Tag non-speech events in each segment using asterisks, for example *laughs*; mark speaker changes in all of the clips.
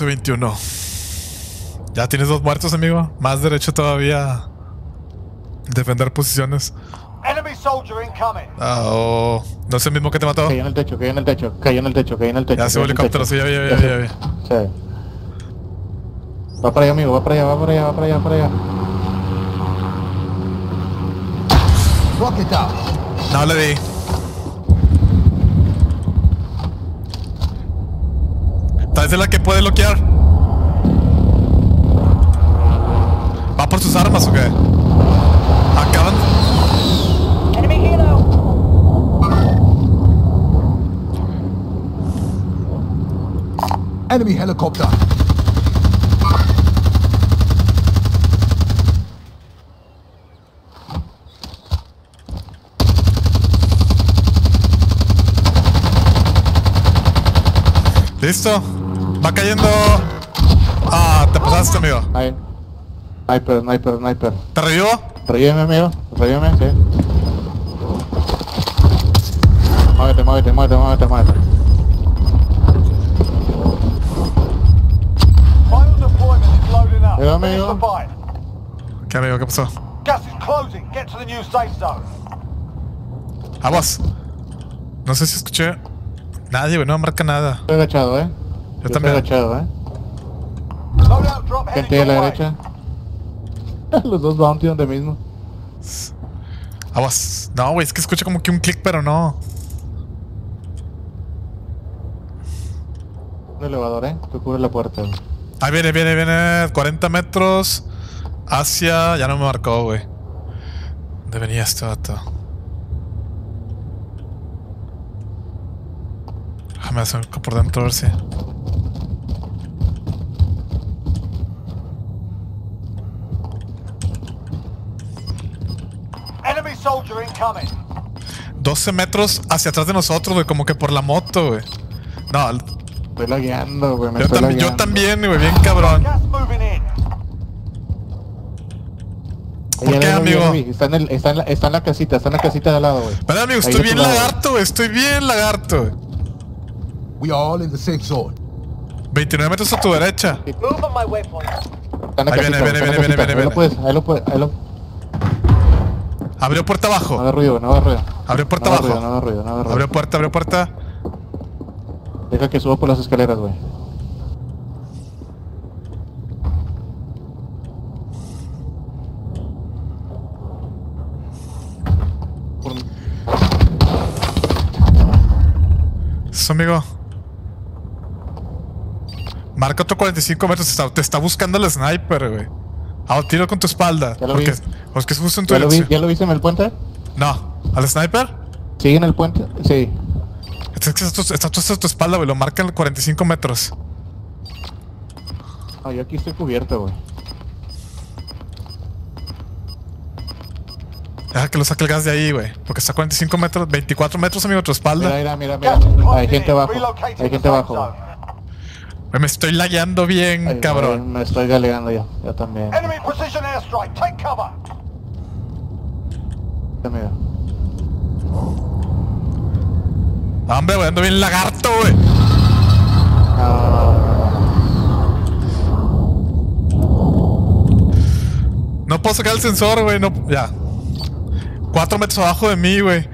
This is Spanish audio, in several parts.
Speaker 1: 12-21. Ya tienes dos muertos, amigo. Más derecho todavía a defender posiciones.
Speaker 2: Enemy soldier incoming.
Speaker 1: Ah, oh. No es el mismo que te mató.
Speaker 3: Cayó en el techo, cayó en el techo, cayó en el techo, cayó en el techo.
Speaker 1: Ya se
Speaker 3: cayó en el
Speaker 1: helicóptero, sí,
Speaker 3: techo.
Speaker 1: ya vi, ya vi, ya vi.
Speaker 3: Sí. Va para allá, amigo, va para allá, va para allá, va para allá, va para allá.
Speaker 2: Rocket up.
Speaker 1: No le di. Es la que puede bloquear. ¿Va por sus armas o qué? Acaban.
Speaker 4: Enemy helo!
Speaker 2: Enemy helicopter.
Speaker 1: ¿Listo? Va cayendo. Ah, te pasaste, amigo.
Speaker 3: Ahí. Sniper, sniper, sniper.
Speaker 1: ¿Te revivo?
Speaker 3: Revíveme, amigo, revíveme, sí. Muévete, muévete, muévete, muévete, muévete.
Speaker 2: Final deployment is loading up.
Speaker 3: Hello,
Speaker 2: Finish
Speaker 3: amigo.
Speaker 1: ¿Qué, amigo? ¿Qué pasó?
Speaker 2: Gas is closing. Get to the new safe zone.
Speaker 1: Aguas. No sé si escuché. Nadie, güey, no me marca nada.
Speaker 3: Estoy agachado, eh.
Speaker 1: Yo también.
Speaker 3: agachado, eh. Gente de la derecha. *laughs* Los dos bounty donde mismo.
Speaker 1: Aguas. No, güey, es que escucho como que un clic, pero no.
Speaker 3: Un elevador, eh. Tú cubre la puerta. güey.
Speaker 1: Ahí viene, viene, viene. 40 metros. Hacia. Ya no me marcó, güey. ¿Dónde venía este vato? Déjame acerco por dentro a ver si.
Speaker 2: Enemy soldier incoming.
Speaker 1: 12 metros hacia atrás de nosotros, güey, como que por la moto, güey. No,
Speaker 3: Estoy lagueando, güey. Me
Speaker 1: yo, tam- yo también, güey, bien cabrón. ¿Por qué, amigo?
Speaker 3: Está en, el, está, en la, está en la casita, está en la casita de al lado, güey.
Speaker 1: Pero, amigo, estoy bien lagarto, güey, estoy bien lagarto, güey.
Speaker 2: We are all in the safe zone.
Speaker 1: 29 metros a tu derecha.
Speaker 4: Move on my waypoint.
Speaker 1: Ahí viene, viene, viene, viene, viene,
Speaker 3: Ahí lo puedes, ahí lo puedes, ahí lo...
Speaker 1: Abrió puerta
Speaker 3: No
Speaker 1: abajo.
Speaker 3: haga ruido, no haga ruido.
Speaker 1: Abrió puerta
Speaker 3: no haga ruido,
Speaker 1: abajo.
Speaker 3: no haga ruido, no haga ruido.
Speaker 1: Abrió puerta, abrió puerta.
Speaker 3: Deja que suba por las escaleras, güey.
Speaker 1: Eso, amigo. Marca otro 45 metros. Te está, te está buscando el sniper, güey. Ah, tiro con tu espalda.
Speaker 3: Ya lo
Speaker 1: porque,
Speaker 3: vi.
Speaker 1: porque es justo en tu
Speaker 3: ¿Ya lo, vi,
Speaker 1: dirección.
Speaker 3: ¿Ya lo viste en el puente?
Speaker 1: No. ¿Al sniper?
Speaker 3: ¿Sigue en el puente? Sí.
Speaker 1: Está, está tu- está tu espalda, güey. Lo marca en 45 metros.
Speaker 3: No, yo aquí estoy cubierto, güey.
Speaker 1: Deja que lo saque el gas de ahí, güey. Porque está a 45 metros, 24 metros, amigo, a tu
Speaker 3: Mira,
Speaker 1: espalda.
Speaker 3: mira, mira, mira.
Speaker 2: Closing
Speaker 3: Hay gente abajo. Hay gente abajo.
Speaker 1: Me estoy lagueando bien,
Speaker 3: Ay,
Speaker 1: cabrón.
Speaker 3: Me estoy galeando yo. Yo también.
Speaker 2: Enemy precision airstrike. Take cover.
Speaker 3: Mira.
Speaker 1: Hombre, güey, ando bien lagarto, güey.
Speaker 3: No,
Speaker 1: puedo sacar el sensor, güey. No, ya. Cuatro metros abajo de mí, güey.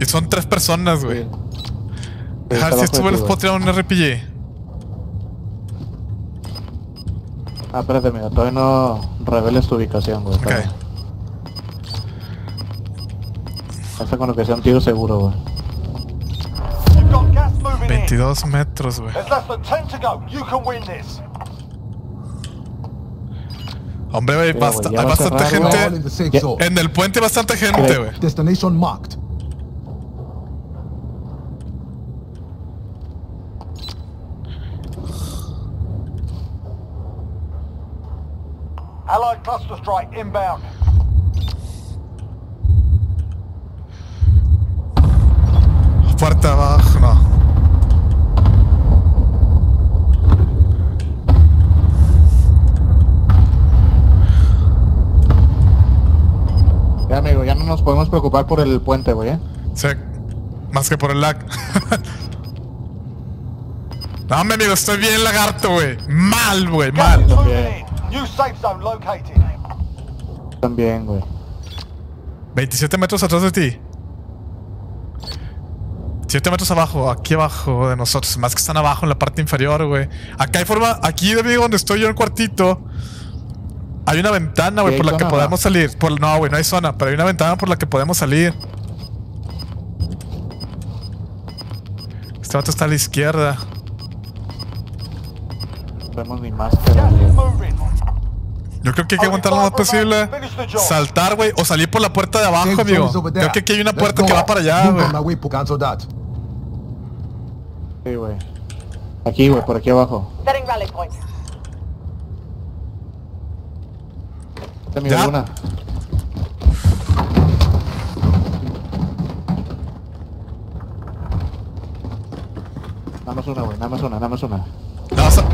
Speaker 1: Y son tres personas, güey.
Speaker 3: Está
Speaker 1: ver si güey les
Speaker 3: ti,
Speaker 1: puedo tirar un RPG.
Speaker 3: Ah, espérate, mira. Todavía no reveles tu ubicación, güey.
Speaker 1: Ok.
Speaker 3: Hasta con lo que sea un tiro seguro, güey.
Speaker 2: You've got gas moving in.
Speaker 1: 22 metros, güey.
Speaker 2: There's less than 10 to go. You can win this.
Speaker 1: Hombre, güey, hay bastante
Speaker 3: cerrar,
Speaker 1: gente. En el puente hay bastante gente, güey.
Speaker 2: Destination marked. Allied cluster strike inbound.
Speaker 1: Puerta abajo, no.
Speaker 3: Ya, amigo, ya no nos podemos preocupar por el puente, güey, ¿eh?
Speaker 1: Sí. Más que por el lag. *laughs* No, mi amigo, estoy bien lagarto, güey. Mal, güey, mal.
Speaker 2: New safe zone located.
Speaker 3: También, güey.
Speaker 1: 27 metros atrás de ti. 7 metros abajo, aquí abajo de nosotros. Más que están abajo en la parte inferior, güey. Acá hay forma. Aquí, amigo, donde estoy yo en el cuartito. Hay una ventana, güey,
Speaker 3: ¿Y hay
Speaker 1: por la que podemos salir. Por, no, güey, no hay zona, pero hay una ventana por la que podemos salir. Este vato está a la izquierda.
Speaker 3: No vemos ni
Speaker 2: moving.
Speaker 1: Yo creo que hay que aguantar lo más posible. Saltar, güey, o salir por la puerta de abajo, amigo. Creo que aquí hay una puerta que va para allá, güey.
Speaker 3: Sí, güey. Aquí, güey, por aquí abajo.
Speaker 1: Ya.
Speaker 3: luna. Nada más una, güey. Nada más una, nada más una.
Speaker 1: No, o sea-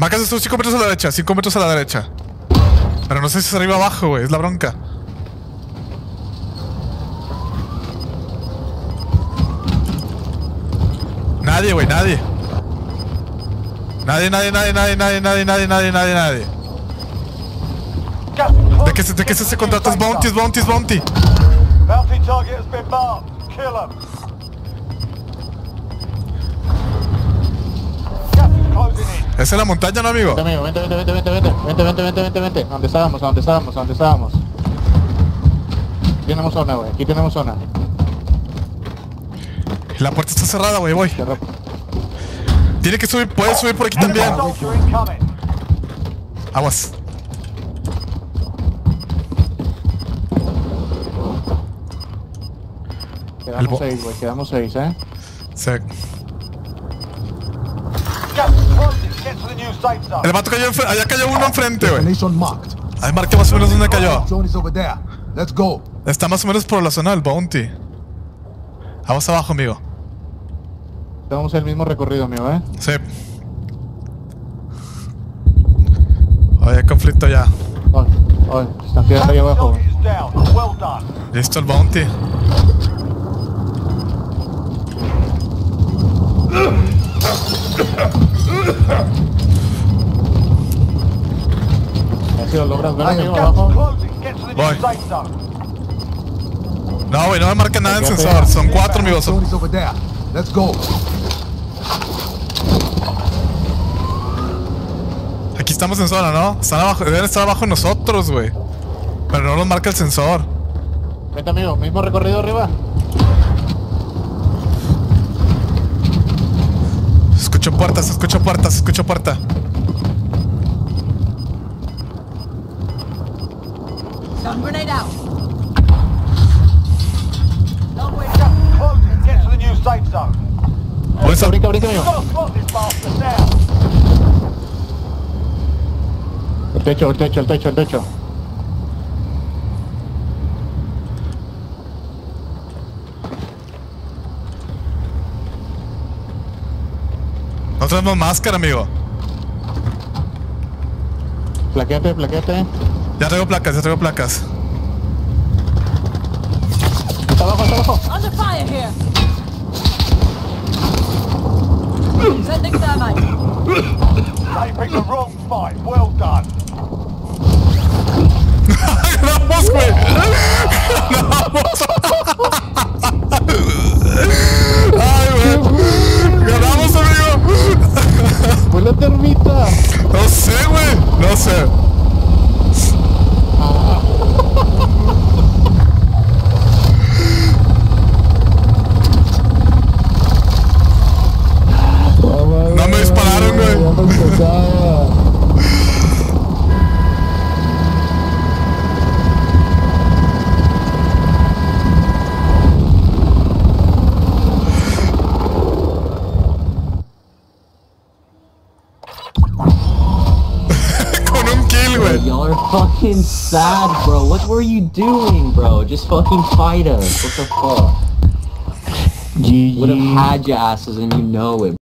Speaker 1: Marcas estos 5 metros a la derecha, 5 metros a la derecha. Pero no sé si es arriba o abajo, güey, es la bronca. Nadie, güey, nadie. Nadie, nadie, nadie, nadie, nadie, nadie, nadie, nadie, nadie, nadie. ¿De qué, de qué es ese contrato? Es bounty, bounty, bounty.
Speaker 2: Target has been marked. Kill him.
Speaker 1: Esa es la montaña, ¿no, amigo?
Speaker 3: Vente, amigo, vente, vente, vente, vente, vente, vente, vente, vente, vente, vente. ¿Dónde estábamos? ¿A dónde estábamos? ¿A dónde estábamos? Aquí tenemos zona, güey. Aquí tenemos zona.
Speaker 1: La puerta está cerrada, güey, voy. Tiene que subir, puede subir por aquí también. Aguas.
Speaker 3: Quedamos seis, güey. Quedamos seis, ¿eh?
Speaker 1: Se- El vato cayó allá cayó uno enfrente, güey. Ahí marqué más o menos dónde cayó.
Speaker 5: Zone is over there. Let's go.
Speaker 1: Está más o menos por la zona del bounty. Vamos abajo, amigo.
Speaker 3: Tenemos el mismo recorrido, amigo, ¿eh?
Speaker 1: Sí. Oye, hay conflicto ya.
Speaker 3: Se están quedando ahí
Speaker 2: Enemy
Speaker 3: abajo, güey.
Speaker 1: Listo el bounty.
Speaker 3: Logras abajo.
Speaker 1: Voy. No, güey, no me marca nada el sensor. Son cuatro, amigos.
Speaker 5: Let's go.
Speaker 1: Aquí estamos en zona, ¿no? Están abajo, deben estar abajo de nosotros, güey. Pero no nos marca el sensor.
Speaker 3: Vente, amigo. Mismo recorrido arriba.
Speaker 1: Escucho puertas, escucho puertas, escucho puerta. Bolsa,
Speaker 3: brinca, brinca, amigo. El techo, el techo, el techo, el techo.
Speaker 1: No tenemos máscara, amigo.
Speaker 3: Plaquete, plaquete.
Speaker 1: Ya traigo placas, ya traigo placas.
Speaker 3: Está abajo, está abajo.
Speaker 6: Under fire here. Sending thermite.
Speaker 2: They picked the wrong fight. Well done. *laughs*
Speaker 1: ¡Ganamos, güey! *laughs* ¡Ganamos! ¡Ay, güey! ¡Ganamos, No sé, güey. No sé.
Speaker 7: Fucking sad, bro. What were you doing, bro? Just fucking fight us. What the fuck? Would have had your asses and you know it.